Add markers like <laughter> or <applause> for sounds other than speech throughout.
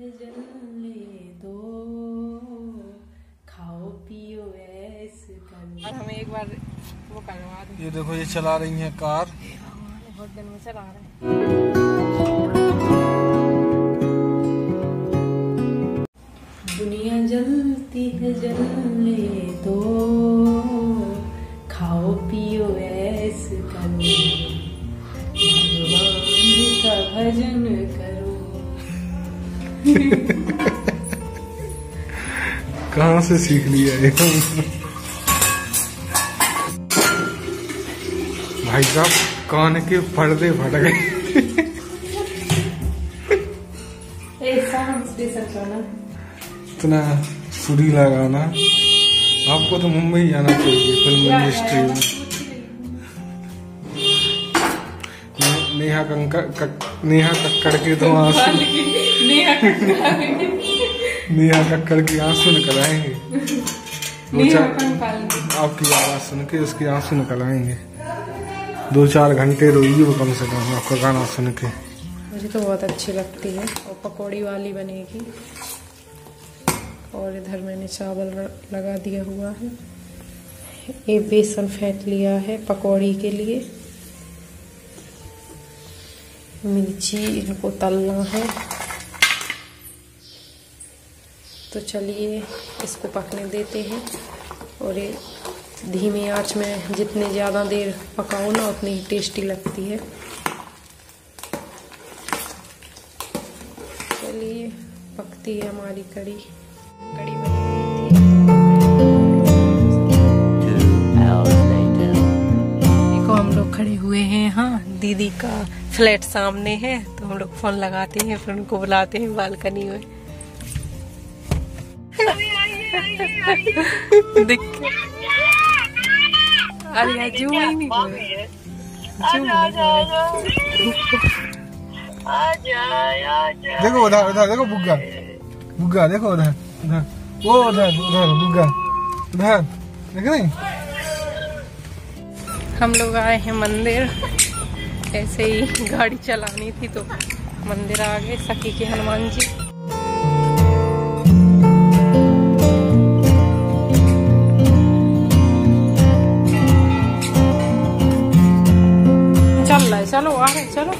जलने दो खाओ पियो ऐस कर हमें एक बार वो करवा दो। ये देखो ये चला रही है कार। बहुत दिन में चला रहे हैं। दुनिया जलती है जलने दो। खाओ पियो ऐस करो भगवान का भजन करो <laughs> कहाँ से सीख लिया ये भाई साहब कान के पर्दे फट गए। इतना सुरी लगाना आपको तो मुंबई जाना चाहिए फ़िल्म इंडस्ट्री में। नेहा कंकर कक, नेहा कक्कड़ के तो आँसू। नेहा कक्कड़ की आँसू निकल आएँगे। दो चार आपकी आवाज़ सुन के उसके आँसू निकल आएँगे। दो चार घंटे रोइए वो कम से कम आपका गाना सुन के। मुझे तो बहुत अच्छी लगती है। और पकौड़ी वाली बनेगी। और इधर मैंने चावल लगा दिया हुआ है। ये बेसन फेंट लिया है पकौड़ी के लिए। मिर्ची इनको तलना है। तो चलिए इसको पकने देते हैं। और ये धीमी आँच में जितने ज़्यादा देर पकाओ ना उतनी ही टेस्टी लगती है। चलिए पकती है हमारी कड़ी। कड़ी बनी हुई थी। देखो हम लोग खड़े हुए हैं यहाँ दीदी का फ्लैट सामने है तो हम लोग फ़ोन लगाते हैं फिर उनको बुलाते हैं बालकनी में। देख अरे जूम ही नहीं देखो उधर उधर देखो बुग्गा। बुग्गा देखो उधर उधर। वो उधर उधर बुग्गा। उधर देख नहीं हम लोग आए हैं मंदिर। ऐसे ही गाड़ी चलानी थी तो मंदिर आ गए, सखी के हनुमान जी। चल रहा है, चलो, आ रहे चलो।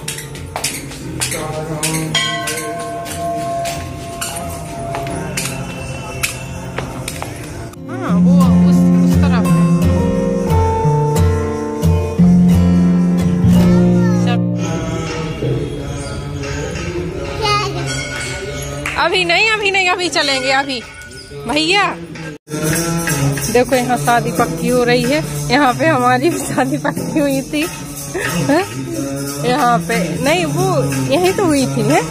हाँ वो अभी नहीं अभी नहीं, अभी चलेंगे, अभी। भैया, देखो यहाँ शादी पक्की हो रही है। यहाँ पे हमारी शादी पक्की हुई थी। यहाँ पे, नहीं, वो यही तो हुई थी, है?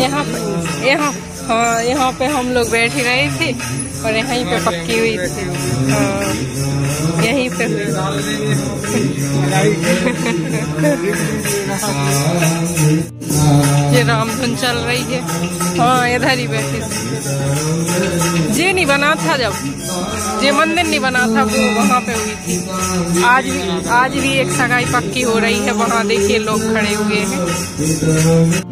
यहाँ पे, यहाँ हाँ यहाँ पे हम लोग बैठ ही रहे थे। और यहीं पे पक्की हुई थी। हाँ। यहीं पे हुई। ये रामधुन चल रही है। हाँ इधर ही बैठी जे नहीं बना था जब। जे मंदिर नहीं बना था, वो वहाँ पे हुई थी। आज भी आज भी एक सगाई पक्की हो रही है। वहाँ देखिए लोग खड़े हुए हैं।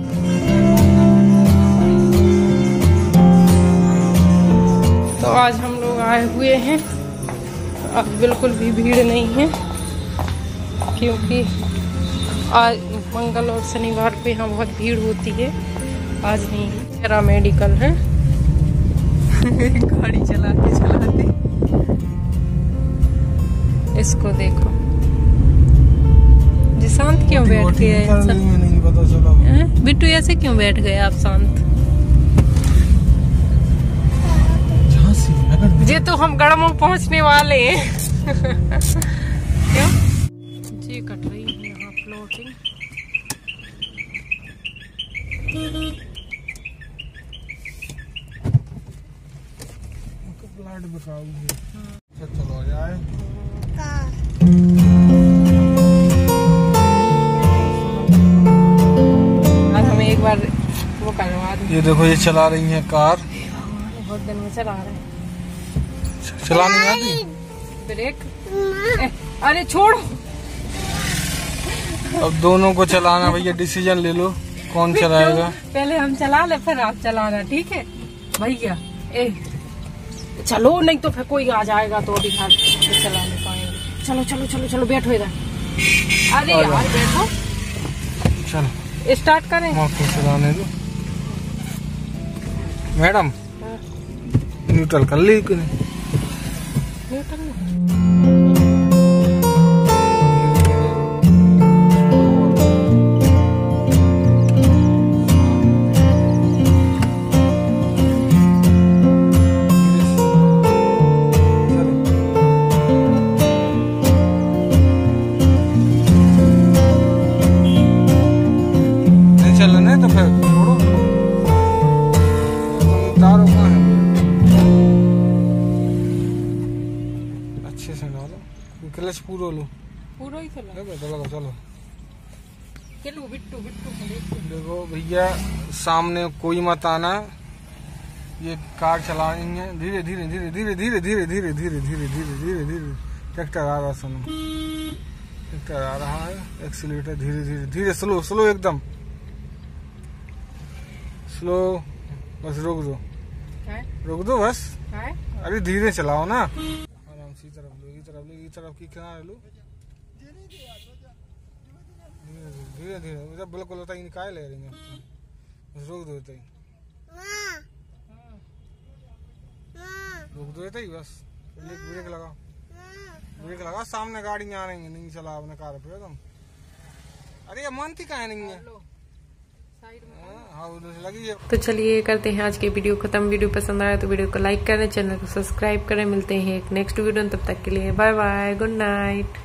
आए हुए हैं। अब बिल्कुल भी भीड़ नहीं है क्योंकि आज मंगल और शनिवार को यहाँ बहुत भीड़ होती है। आज नहीं मेरा मेडिकल है। <laughs> गाड़ी चलाते चलाते। इसको देखो। जी शांत क्यों बैठ गए हैं? बिट्टू ऐसे क्यों बैठ गए आप शांत? ये तो हम गड़मो पहुँचने वाले हैं। क्यों? जी कट रही है यहाँ प्लॉटिंग प्लाट बिकाऊ है अच्छा चलो जाए हमें एक बार वो करवा ये देखो ये चला रही है कार। बहुत दिन में चला रहे हैं। चलानी आती ब्रेक। अरे छोड़ो। अब दोनों को चलाना भैया डिसीज़न ले लो। कौन चलाएगा? पहले हम चला ले फिर आप चलाना ठीक है? भैया ए चलो नहीं तो फिर कोई आ जाएगा तो अभी से चला नहीं पाएँगे। चलो चलो चलो चलो बैठो इधर। अरे यार बैठो। चलो। स्टार्ट करें। माँ को चलाने दो। मैडम हाँ, न्यूट्रल कर ली कि नहीं? में। नहीं चलने तो फिर छोड़ो तुम है क्लच पूरा लो पूरा ही चला देखो चलो चलो चलो बिट्टू बिट्टू। देखो भैया सामने कोई मत आना ये कार चला रही है धीरे धीरे धीरे धीरे धीरे धीरे धीरे धीरे धीरे धीरे धीरे धीरे ट्रैक्टर आ रहा है सुनो ट्रैक्टर आ रहा है एक्सीलेटर धीरे धीरे धीरे स्लो स्लो एकदम स्लो बस रोक दो है रोक दो बस अरे धीरे चलाओ ना तरफ़ लो ये तरफ़ की किनारे लो? धीरे धीरे जब बिल्कुल होता ही निकाल ले रही है? रोक दो ही। रोक दो ही बस। ब्रेक ब्रेक लगाओ। ब्रेक लगा सामने गाड़ी आ रही है, नहीं चला, अपने कार पे तुम अरे, ये मानती कहाँ नहीं उधर है तो चलिए करते हैं आज के वीडियो खत्म। वीडियो पसंद आया तो वीडियो को लाइक करें, चैनल को सब्सक्राइब करें। मिलते हैं एक नेक्स्ट वीडियो तब तक के लिए बाय बाय गुड नाइट